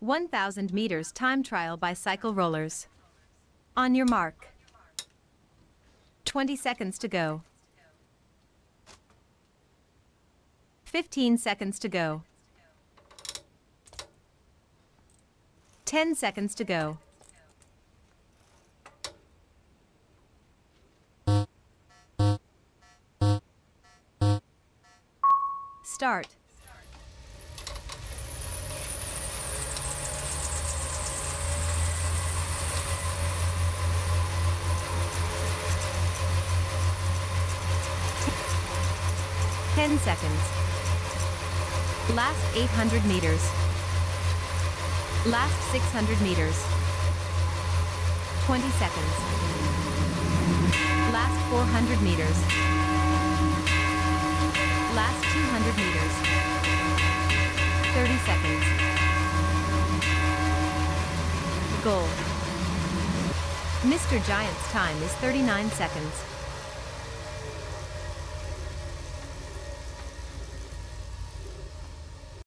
1000 meters time trial by cycle rollers. On your mark. 20 seconds to go. 15 seconds to go. 10 seconds to go. Start. Ten seconds. Last 800 meters. Last 600 meters. 20 seconds. Last 400 meters. Last 200 meters. 30 seconds. Goal. Mr. Giant's time is 39 seconds.